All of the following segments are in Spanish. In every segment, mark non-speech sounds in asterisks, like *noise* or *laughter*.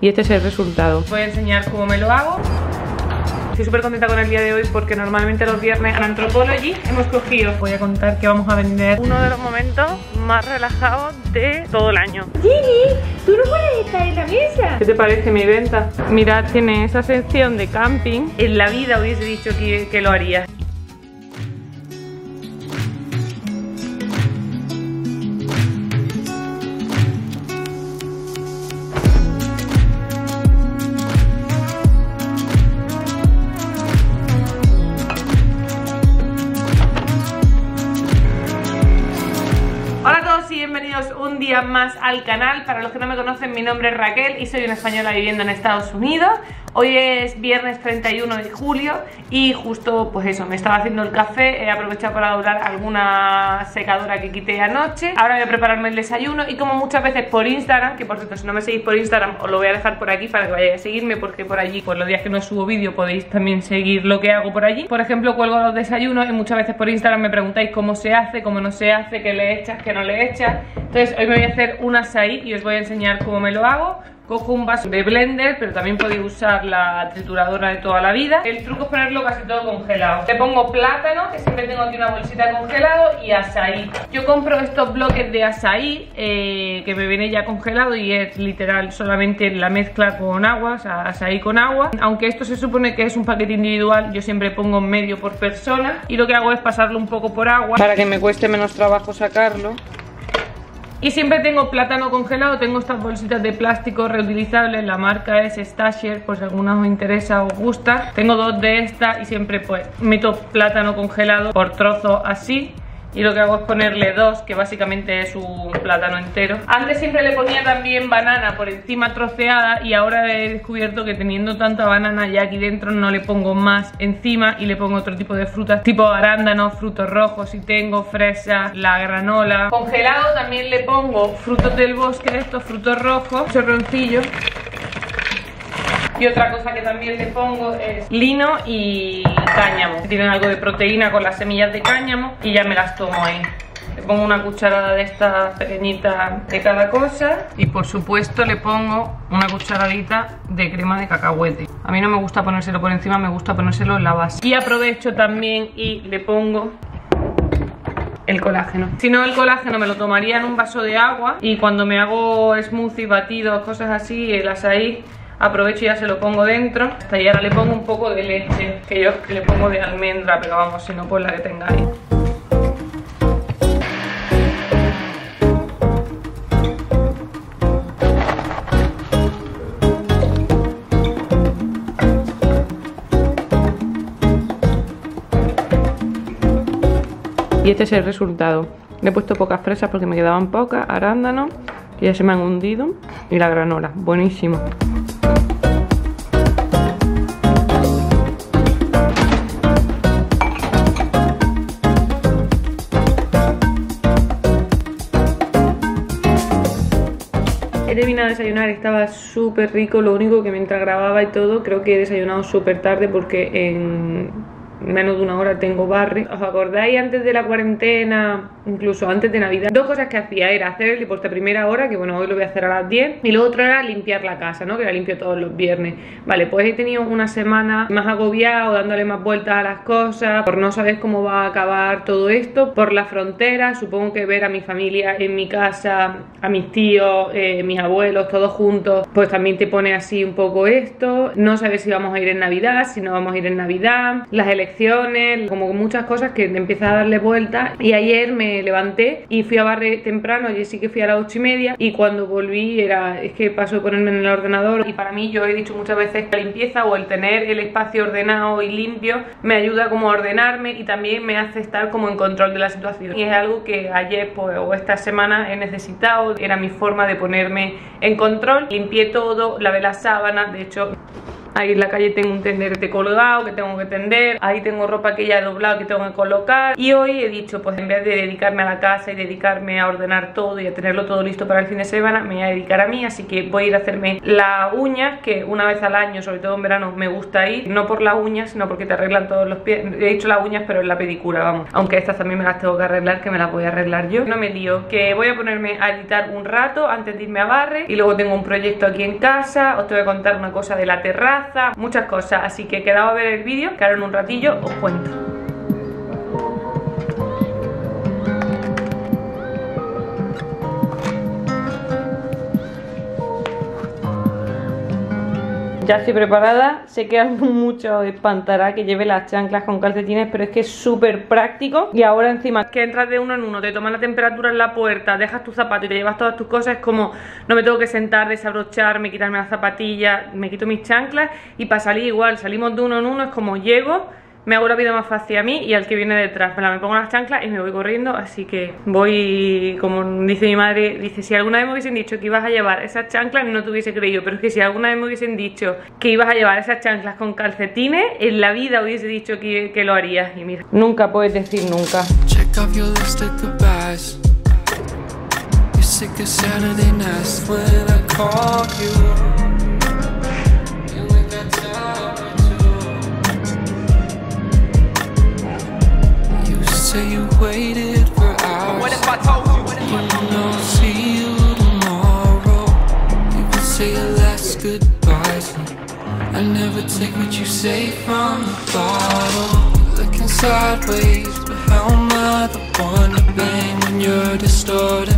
Y este es el resultado. Voy a enseñar cómo me lo hago. Estoy súper contenta con el día de hoy porque normalmente los viernes en Anthropology hemos cogido, voy a contar que vamos a vender uno de los momentos más relajados de todo el año. Gigi, tú no puedes estar en la mesa. ¿Qué te parece mi venta? Mirad, tiene esa sección de camping. En la vida hubiese dicho que, que lo haría. Más al canal. Para los que no me conocen, mi nombre es Raquel y soy una española viviendo en Estados Unidos. Hoy es viernes 31 de julio y justo pues eso, me estaba haciendo el café, he aprovechado para doblar alguna secadora que quité anoche. Ahora voy a prepararme el desayuno y como muchas veces por Instagram, que por cierto si no me seguís por Instagram os lo voy a dejar por aquí para que vayáis a seguirme porque por allí, pues los días que no subo vídeo podéis también seguir lo que hago por allí. Por ejemplo, cuelgo los desayunos y muchas veces por Instagram me preguntáis cómo se hace, cómo no se hace, qué le echas, qué no le echas. Entonces hoy me voy a hacer un açaí y os voy a enseñar cómo me lo hago. Cojo un vaso de blender, pero también podéis usar la trituradora de toda la vida. El truco es ponerlo casi todo congelado. Le pongo plátano, que siempre tengo aquí una bolsita congelado, y asaí. Yo compro estos bloques de asaí, eh, que me viene ya congelado y es literal solamente la mezcla con agua, o sea, asaí con agua. Aunque esto se supone que es un paquete individual, yo siempre pongo medio por persona. Y lo que hago es pasarlo un poco por agua para que me cueste menos trabajo sacarlo. Y siempre tengo plátano congelado, tengo estas bolsitas de plástico reutilizables, la marca es Stasher, por si alguna os interesa o os gusta. Tengo dos de estas y siempre pues meto plátano congelado por trozos así y lo que hago es ponerle dos, que básicamente es un plátano entero. Antes siempre le ponía también banana por encima troceada y ahora he descubierto que teniendo tanta banana ya aquí dentro no le pongo más encima y le pongo otro tipo de frutas, tipo arándanos, frutos rojos, si tengo fresas, la granola. Congelado también le pongo frutos del bosque, estos frutos rojos, chorroncillos. Y otra cosa que también le pongo es lino y cáñamo. Tienen algo de proteína con las semillas de cáñamo y ya me las tomo ahí. Le pongo una cucharada de estas pequeñitas de cada cosa y por supuesto le pongo una cucharadita de crema de cacahuete. A mí no me gusta ponérselo por encima, me gusta ponérselo en la base. Y aprovecho también y le pongo el colágeno. Si no, el colágeno me lo tomaría en un vaso de agua y cuando me hago smoothie, batidos, cosas así, el azaí aprovecho y ya se lo pongo dentro. Y ahora le pongo un poco de leche que yo le pongo de almendra pero vamos si no pues la que tengáis y este es el resultado. Le he puesto pocas fresas porque me quedaban pocas arándanos que ya se me han hundido y la granola, buenísimo De desayunar, estaba súper rico, lo único que mientras grababa y todo, creo que he desayunado súper tarde porque en menos de una hora tengo barre. ¿Os acordáis antes de la cuarentena, incluso antes de Navidad? Dos cosas que hacía era hacer el deporte a primera hora, que bueno, hoy lo voy a hacer a las 10, y lo otro era limpiar la casa, ¿no? Que la limpio todos los viernes. Vale, pues he tenido una semana más agobiado, dándole más vueltas a las cosas, por no saber cómo va a acabar todo esto, por la frontera, supongo que ver a mi familia en mi casa, a mis tíos, eh, mis abuelos, todos juntos, pues también te pone así un poco esto, no sabes si vamos a ir en Navidad, si no vamos a ir en Navidad, las elecciones como muchas cosas que empieza a darle vueltas y ayer me levanté y fui a barrer temprano, y sí que fui a las ocho y media y cuando volví era, es que paso de ponerme en el ordenador y para mí yo he dicho muchas veces que la limpieza o el tener el espacio ordenado y limpio me ayuda como a ordenarme y también me hace estar como en control de la situación. Y es algo que ayer pues, o esta semana he necesitado, era mi forma de ponerme en control, limpié todo, lavé las sábanas, de hecho Ahí en la calle tengo un tenderete colgado que tengo que tender. Ahí tengo ropa que ya he doblado que tengo que colocar. Y hoy he dicho, pues en vez de dedicarme a la casa y dedicarme a ordenar todo y a tenerlo todo listo para el fin de semana, me voy a dedicar a mí. Así que voy a ir a hacerme las uñas, que una vez al año, sobre todo en verano, me gusta ir. No por las uñas, sino porque te arreglan todos los pies. He dicho las uñas, pero en la pedicura, vamos. Aunque estas también me las tengo que arreglar, que me las voy a arreglar yo. No me lío, que voy a ponerme a editar un rato antes de irme a barre. Y luego tengo un proyecto aquí en casa. Os te voy a contar una cosa de la terraza, muchas cosas. Así que quedado a ver el vídeo, que ahora en un ratillo os cuento. Ya estoy preparada, sé que algo *laughs* mucho espantará que lleve las chanclas con calcetines, pero es que es súper práctico. Y ahora encima que entras de uno en uno, te toman la temperatura en la puerta, dejas tus zapatos y te llevas todas tus cosas, es como no me tengo que sentar, desabrocharme, quitarme las zapatillas, me quito mis chanclas y para salir igual, salimos de uno en uno, es como llego me hago la vida más fácil a mí y al que viene detrás. Me, la, me pongo las chanclas y me voy corriendo, así que voy, como dice mi madre, dice, si alguna vez me hubiesen dicho que ibas a llevar esas chanclas, no te hubiese creído, pero es que si alguna vez me hubiesen dicho que ibas a llevar esas chanclas con calcetines, en la vida hubiese dicho que, que lo harías. Y mira, nunca puedes decir nunca. Say you waited for hours. What if I told you? You know, I'll see you tomorrow. You can say your last goodbyes. I never take what you say from the bottle. Looking sideways, but how am I the one to blame when you're pictures?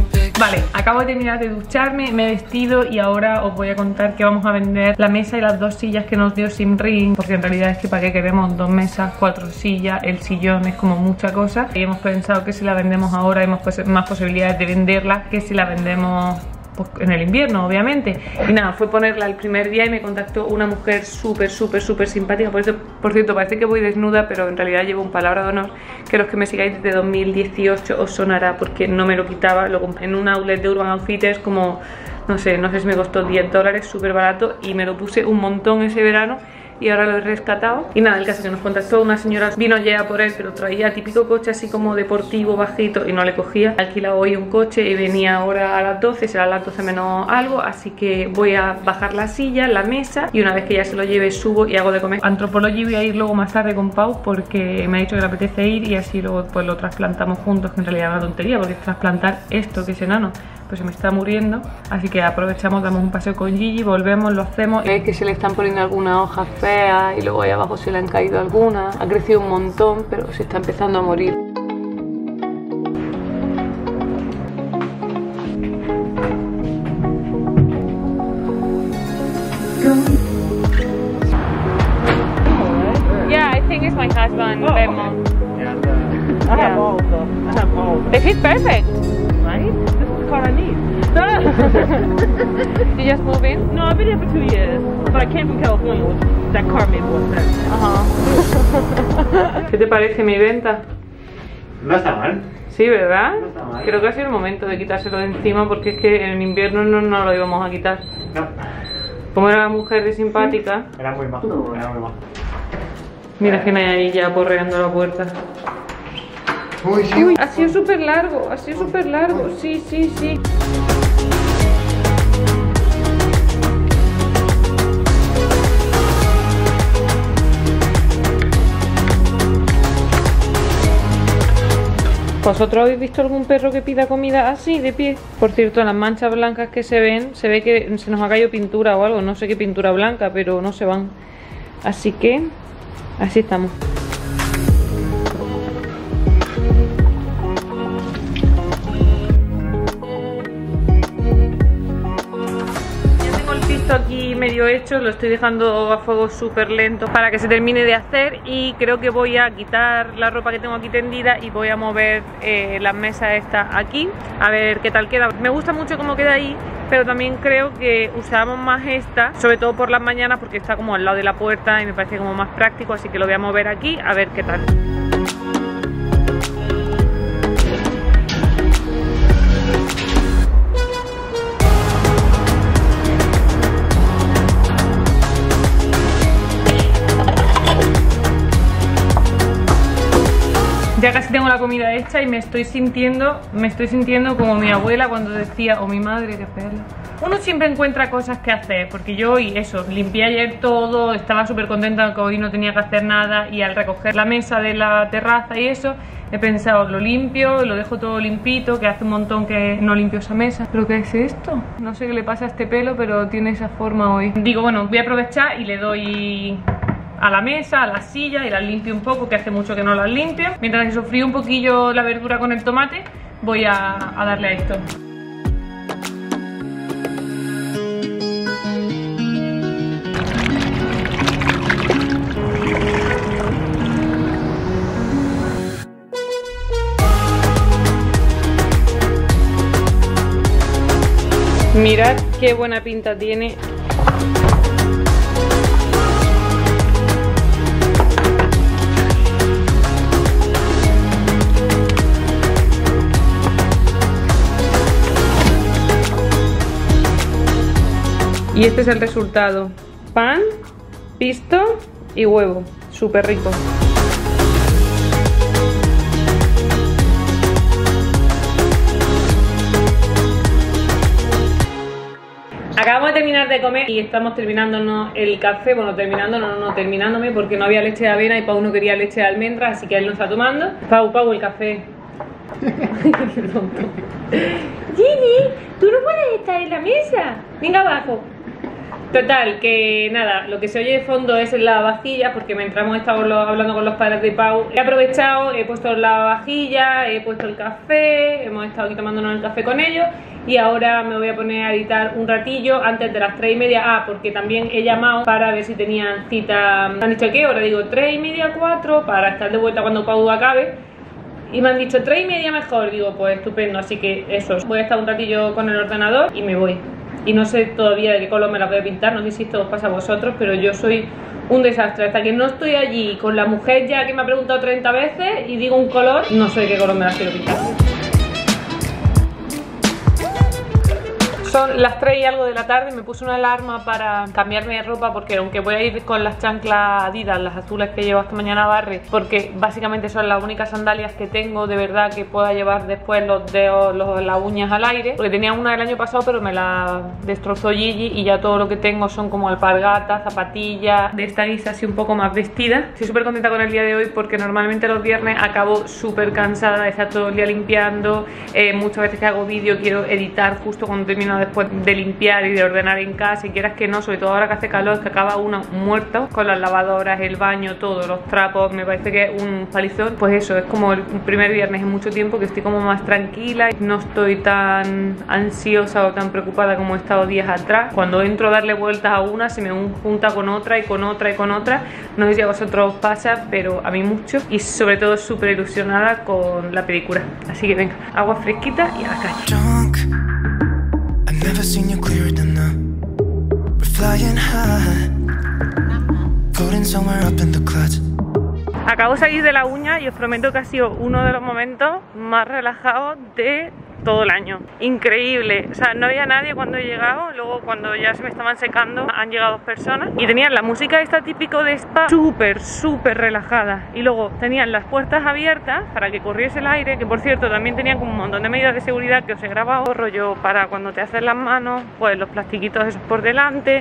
Vale, acabo de terminar de ducharme, me he vestido y ahora os voy a contar que vamos a vender la mesa y las dos sillas que nos dio Simring porque en realidad es que para qué queremos dos mesas, cuatro sillas, el sillón es como mucha cosa. Y hemos pensado que si la vendemos ahora hay más, más posibilidades de venderla que si la vendemos pues, en el invierno, obviamente. Y nada, fue ponerla el primer día y me contactó una mujer súper, súper, súper simpática. Por, eso, por cierto, parece que voy desnuda, pero en realidad llevo un palabra de honor. Que los que me sigáis desde 2018 os sonará porque no me lo quitaba. Lo compré en un outlet de Urban Outfitters como, no sé, no sé si me costó 10 dólares, súper barato. Y me lo puse un montón ese verano y ahora lo he rescatado. Y nada, el caso es que nos contactó una señora, vino ya por él, pero traía típico coche así como deportivo, bajito, y no le cogía. He alquilado hoy un coche y venía ahora a las 12, será a las 12 menos algo, así que voy a bajar la silla, la mesa, y una vez que ya se lo lleve, subo y hago de comer. Antropología voy a ir luego más tarde con Pau porque me ha dicho que le apetece ir y así luego pues lo trasplantamos juntos, que en realidad es una tontería, porque trasplantar esto que es enano pues se me está muriendo. Así que aprovechamos, damos un paseo con Gigi, volvemos, lo hacemos. Es que se le están poniendo algunas hojas feas y luego ahí abajo se le han caído algunas. Ha crecido un montón, pero se está empezando a morir. Yeah, I think it's my husband, Bemo. I have all of them. I have all of them. They fit perfect. *laughs* You just move in? no, I've been here for two years, but I came from California. Which that car made more sense. Ajá. ¿Qué te parece mi venta? No está mal. Sí, ¿verdad? No está mal. Creo que ha sido el momento de quitárselo de encima porque es que en invierno no, no lo íbamos a quitar. No. Como era la mujer de simpática, Era muy majo. Era muy majo. mira que me hay ahí ya porreando la puerta. Uy, sí. Uy, ha sido súper largo, ha sido súper largo. Sí, sí, sí. ¿Vosotros habéis visto algún perro que pida comida así, de pie? Por cierto, las manchas blancas que se ven, se ve que se nos ha caído pintura o algo, no sé qué pintura blanca, pero no se van. Así que, así estamos. Pisto aquí medio hecho, lo estoy dejando a fuego súper lento para que se termine de hacer y creo que voy a quitar la ropa que tengo aquí tendida y voy a mover eh, las mesas estas aquí a ver qué tal queda. Me gusta mucho cómo queda ahí, pero también creo que usamos más esta, sobre todo por las mañanas porque está como al lado de la puerta y me parece como más práctico, así que lo voy a mover aquí a ver qué tal. Comida hecha y me estoy sintiendo, me estoy sintiendo como mi abuela cuando decía, o mi madre, que pena. Uno siempre encuentra cosas que hacer, porque yo y eso, limpié ayer todo, estaba súper contenta que hoy no tenía que hacer nada y al recoger la mesa de la terraza y eso, he pensado, lo limpio, lo dejo todo limpito, que hace un montón que no limpio esa mesa. ¿Pero qué es esto? No sé qué le pasa a este pelo, pero tiene esa forma hoy. Digo, bueno, voy a aprovechar y le doy a la mesa, a la silla y las limpio un poco, que hace mucho que no las limpio. Mientras que sofrío un poquillo la verdura con el tomate, voy a, a darle a esto. Mirad qué buena pinta tiene Y este es el resultado. Pan, pisto y huevo. Súper rico. Acabamos de terminar de comer y estamos terminándonos el café. Bueno, terminando, no, no, terminándome porque no había leche de avena y Pau no quería leche de almendra, así que él lo está tomando. Pau, Pau, el café. Qué *laughs* tonto. Ginny, tú no puedes estar en la mesa. Venga abajo. Total, que nada, lo que se oye de fondo es la vajilla, porque mientras hemos estado hablando con los padres de Pau, he aprovechado, he puesto la vajilla, he puesto el café, hemos estado aquí tomándonos el café con ellos y ahora me voy a poner a editar un ratillo antes de las 3 y media. Ah, porque también he llamado para ver si tenían cita. Han dicho qué hora, digo 3 y media, 4, para estar de vuelta cuando Pau acabe. Y me han dicho 3 y media mejor, digo, pues estupendo, así que eso, voy a estar un ratillo con el ordenador y me voy. Y no sé todavía de qué color me la voy a pintar, no sé si esto os pasa a vosotros, pero yo soy un desastre. Hasta que no estoy allí con la mujer ya que me ha preguntado 30 veces y digo un color, no sé de qué color me la quiero pintar. Son las 3 y algo de la tarde, me puse una alarma para cambiarme de ropa porque aunque voy a ir con las chanclas Adidas, las azules que llevo hasta mañana a barre, porque básicamente son las únicas sandalias que tengo de verdad que pueda llevar después los dedos, los- las uñas al aire, porque tenía una el año pasado pero me la destrozó Gigi y ya todo lo que tengo son como alpargatas, zapatillas, de esta guisa así un poco más vestida. Estoy súper contenta con el día de hoy porque normalmente los viernes acabo súper cansada de estar todo el día limpiando, eh, muchas veces que hago vídeo quiero editar justo cuando termino después de limpiar y de ordenar en casa y quieras que no, sobre todo ahora que hace calor, que acaba uno muerto con las lavadoras, el baño, todo, los trapos, me parece que es un palizón. Pues eso, es como el primer viernes en mucho tiempo que estoy como más tranquila no estoy tan ansiosa o tan preocupada como he estado días atrás. Cuando entro a darle vueltas a una, se me junta con otra y con otra y con otra. No sé si a vosotros os pasa, pero a mí mucho y sobre todo súper ilusionada con la película. Así que venga, agua fresquita y a la calle. Acabo de salir de la uña y os prometo que ha sido uno de los momentos más relajados de todo el año. Increíble. O sea, no había nadie cuando he llegado. Luego, cuando ya se me estaban secando, han llegado dos personas. Y tenían la música esta típico de spa súper, súper relajada. Y luego tenían las puertas abiertas para que corriese el aire. Que por cierto, también tenían como un montón de medidas de seguridad que os he grabado. Rollo para cuando te haces las manos, pues los plastiquitos esos por delante.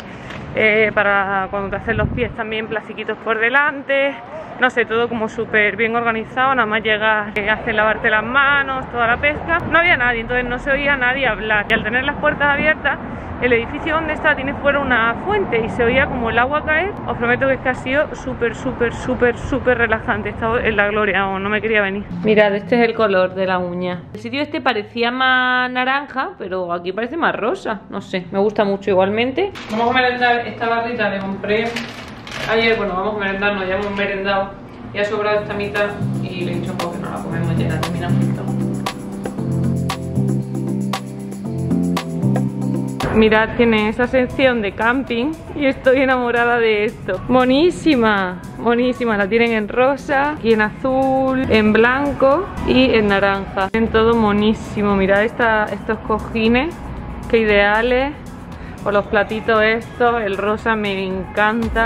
eh, para cuando te haces los pies también plastiquitos por delante no sé, todo como súper bien organizado, nada más llegas, eh, haces lavarte las manos, toda la pesca. No había nadie, entonces no se oía nadie hablar. Y al tener las puertas abiertas, el edificio donde está tiene fuera una fuente y se oía como el agua caer. Os prometo que es que ha sido súper, súper, súper, súper relajante. He estado en la gloria, vamos, no me quería venir. Mirad, este es el color de la uña. El sitio este parecía más naranja, pero aquí parece más rosa. No sé, me gusta mucho igualmente. Vamos a merendar esta barrita, le compré Ayer, bueno, vamos a merendar, nos ya hemos merendado y ha sobrado esta mitad y le he dicho a que no la comemos ya, la terminamos. Mirad, tiene esa sección de camping y estoy enamorada de esto. Monísima, monísima. La tienen en rosa, y en azul, en blanco y en naranja. En todo monísimo. Mirad esta- estos cojines, qué ideales. O los platitos estos, el rosa me encanta.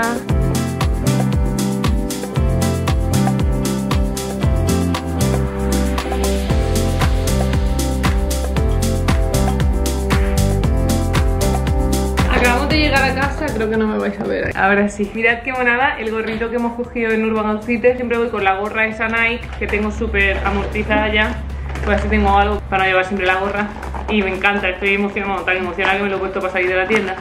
Creo que no me vais a ver. Ahora sí. Mirad qué monada el gorrito que hemos cogido en Urban Outfitters. Siempre voy con la gorra esa Nike que tengo súper amortizada ya. Pues así tengo algo para llevar siempre la gorra. Y me encanta, estoy emocionada, tan emocionada que me lo he puesto para salir de la tienda.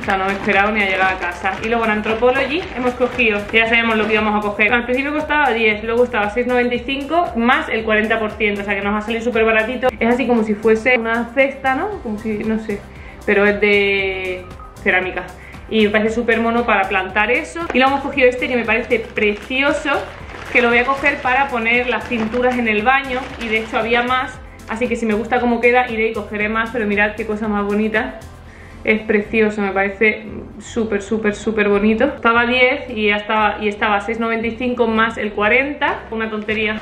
O sea, no me he esperado ni a llegar a casa. Y luego en Anthropology hemos cogido, ya sabemos lo que íbamos a coger. Al principio costaba 10, luego costaba 6,95 más el 40%. O sea que nos ha salido súper baratito. Es así como si fuese una cesta, ¿no? Como si, no sé. Pero es de cerámica. Y me parece súper mono para plantar eso. Y luego hemos cogido este que me parece precioso. Que lo voy a coger para poner las pinturas en el baño. Y de hecho había más. Así que si me gusta cómo queda, iré y cogeré más. Pero mirad qué cosa más bonita es precioso, me parece súper, súper, súper bonito. Estaba 10 y, ya estaba, y estaba 6,95 más el 40, una tontería.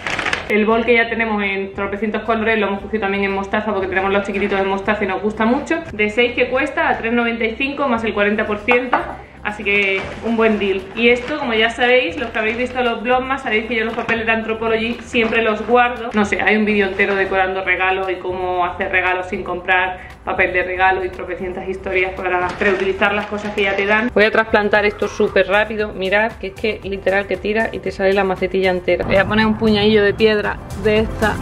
El bol que ya tenemos en tropecientos colores lo hemos cogido también en mostaza porque tenemos los chiquititos en mostaza y nos gusta mucho. De 6 que cuesta a 3,95 más el 40%. Así que un buen deal. Y esto, como ya sabéis, los que habéis visto los más sabéis que yo los papeles de Anthropology siempre los guardo. No sé, hay un vídeo entero decorando regalos y cómo hacer regalos sin comprar papel de regalo y tropecientas historias para reutilizar las cosas que ya te dan. Voy a trasplantar esto súper rápido. Mirad que es que literal que tira y te sale la macetilla entera. Voy a poner un puñadillo de piedra de esta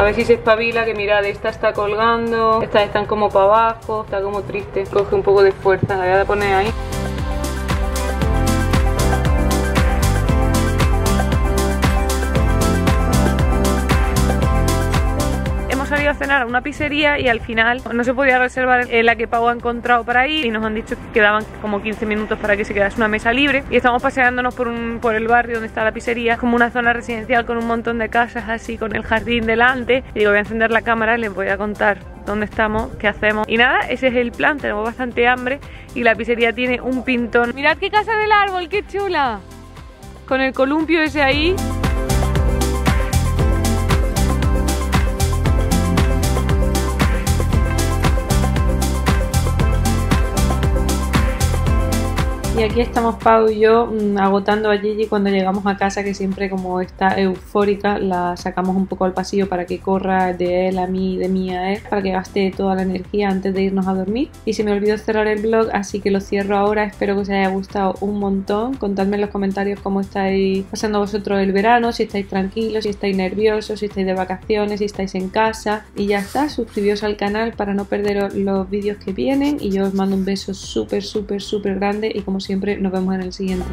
A ver si se espabila, que mirad, esta está colgando, estas están como para abajo, está como triste. Coge un poco de fuerza, la voy a poner ahí. Cenar a una pizzería y al final no se podía reservar la que Pau ha encontrado para ir y nos han dicho que quedaban como 15 minutos para que se quedase una mesa libre. Y estamos paseándonos por, un, por el barrio donde está la pizzería, como una zona residencial con un montón de casas así con el jardín delante. Y digo voy a encender la cámara y les voy a contar dónde estamos, qué hacemos. Y nada, ese es el plan, tenemos bastante hambre y la pizzería tiene un pintón. Mirad qué casa del árbol, qué chula. Con el columpio ese ahí Y aquí estamos Pau y yo mm, agotando a Gigi cuando llegamos a casa, que siempre como está eufórica, la sacamos un poco al pasillo para que corra de él a mí, de mí a él, para que gaste toda la energía antes de irnos a dormir. Y se me olvidó cerrar el blog, así que lo cierro ahora. Espero que os haya gustado un montón. Contadme en los comentarios cómo estáis pasando vosotros el verano, si estáis tranquilos, si estáis nerviosos, si estáis de vacaciones, si estáis en casa. Y ya está, suscribíos al canal para no perderos los vídeos que vienen. Y yo os mando un beso súper, súper, súper grande y como siempre nos vemos en el siguiente.